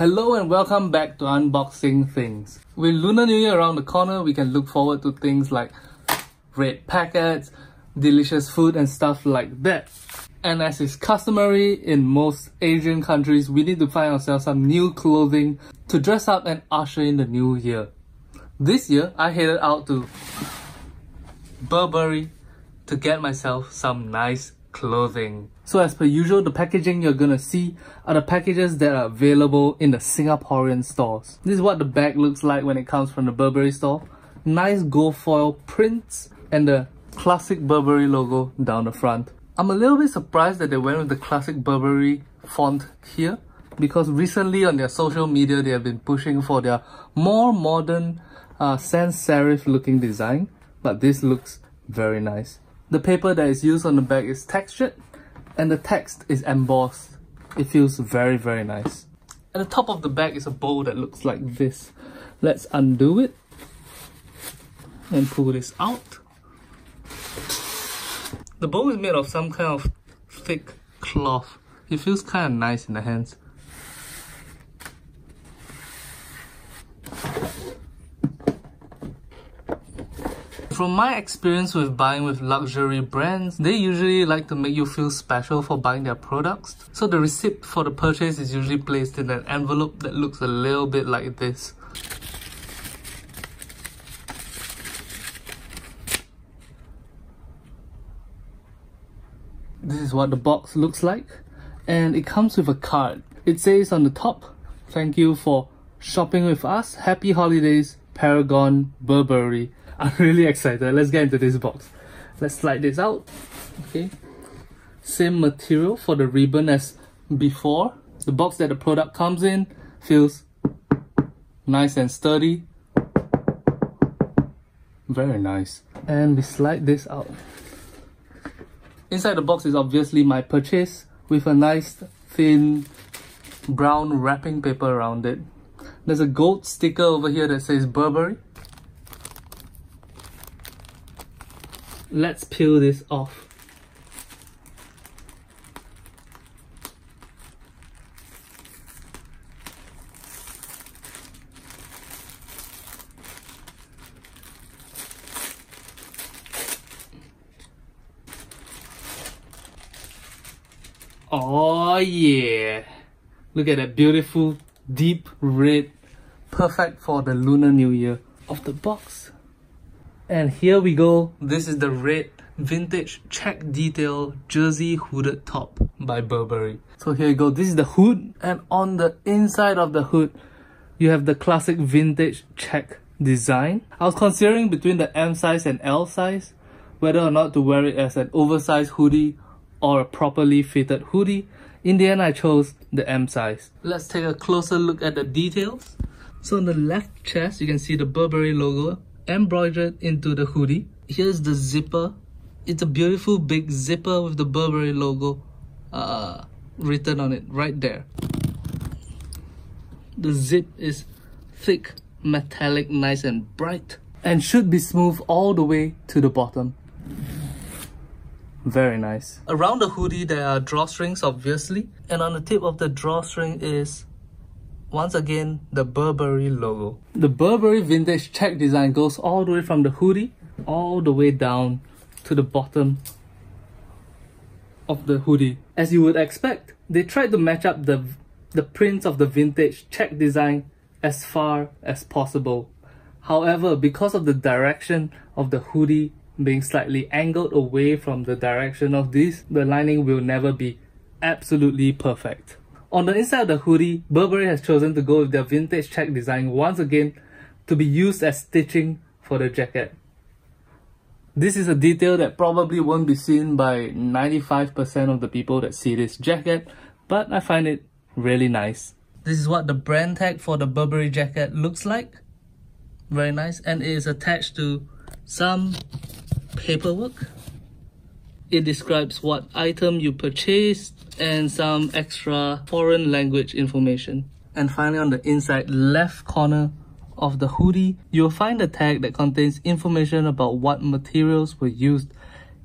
Hello and welcome back to Unboxing Things. With Lunar New Year around the corner, we can look forward to things like red packets, delicious food and stuff like that. And as is customary in most Asian countries, we need to find ourselves some new clothing to dress up and usher in the new year. This year, I headed out to Burberry to get myself some nice clothing. So as per usual, the packaging you're gonna see are the packages that are available in the Singaporean stores. This is what the bag looks like when it comes from the Burberry store. Nice gold foil prints and the classic Burberry logo down the front. I'm a little bit surprised that they went with the classic Burberry font here because recently on their social media they have been pushing for their more modern uh, sans serif looking design but this looks very nice. The paper that is used on the back is textured and the text is embossed. It feels very very nice. At the top of the bag is a bowl that looks like this. Let's undo it and pull this out. The bowl is made of some kind of thick cloth. It feels kind of nice in the hands. From my experience with buying with luxury brands, they usually like to make you feel special for buying their products. So the receipt for the purchase is usually placed in an envelope that looks a little bit like this. This is what the box looks like and it comes with a card. It says on the top, thank you for shopping with us. Happy holidays, Paragon Burberry. I'm really excited. Let's get into this box. Let's slide this out. Okay. Same material for the ribbon as before. The box that the product comes in feels nice and sturdy. Very nice. And we slide this out. Inside the box is obviously my purchase with a nice thin brown wrapping paper around it. There's a gold sticker over here that says Burberry. Let's peel this off. Oh yeah! Look at that beautiful deep red, perfect for the Lunar New Year of the box. And here we go. This is the red vintage check detail jersey hooded top by Burberry. So here you go. This is the hood and on the inside of the hood, you have the classic vintage check design. I was considering between the M size and L size, whether or not to wear it as an oversized hoodie or a properly fitted hoodie. In the end, I chose the M size. Let's take a closer look at the details. So on the left chest, you can see the Burberry logo embroidered into the hoodie. Here's the zipper. It's a beautiful big zipper with the Burberry logo uh, written on it right there. The zip is thick, metallic, nice and bright and should be smooth all the way to the bottom. Very nice. Around the hoodie there are drawstrings obviously and on the tip of the drawstring is once again, the Burberry logo. The Burberry vintage check design goes all the way from the hoodie all the way down to the bottom of the hoodie. As you would expect, they tried to match up the, the prints of the vintage check design as far as possible. However, because of the direction of the hoodie being slightly angled away from the direction of this, the lining will never be absolutely perfect. On the inside of the hoodie, Burberry has chosen to go with their vintage check design once again to be used as stitching for the jacket. This is a detail that probably won't be seen by 95% of the people that see this jacket, but I find it really nice. This is what the brand tag for the Burberry jacket looks like. Very nice and it is attached to some paperwork. It describes what item you purchased, and some extra foreign language information. And finally on the inside left corner of the hoodie, you'll find a tag that contains information about what materials were used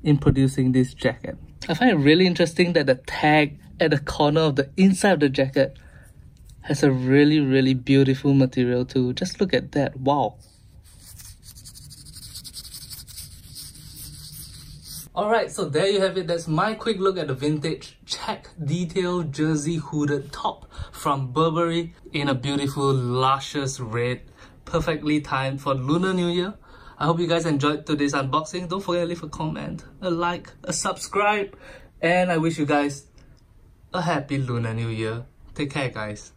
in producing this jacket. I find it really interesting that the tag at the corner of the inside of the jacket has a really really beautiful material too just look at that wow Alright, so there you have it. That's my quick look at the vintage check detail jersey hooded top from Burberry in a beautiful luscious red, perfectly timed for Lunar New Year. I hope you guys enjoyed today's unboxing. Don't forget to leave a comment, a like, a subscribe, and I wish you guys a happy Lunar New Year. Take care guys.